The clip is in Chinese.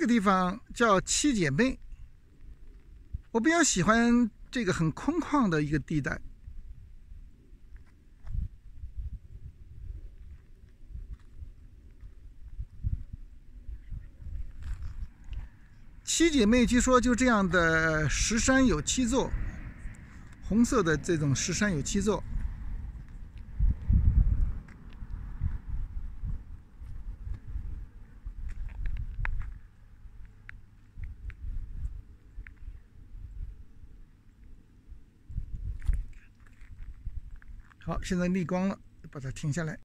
这个地方叫七姐妹，我比较喜欢这个很空旷的一个地带。七姐妹据说就这样的石山有七座，红色的这种石山有七座。好，现在逆光了，把它停下来。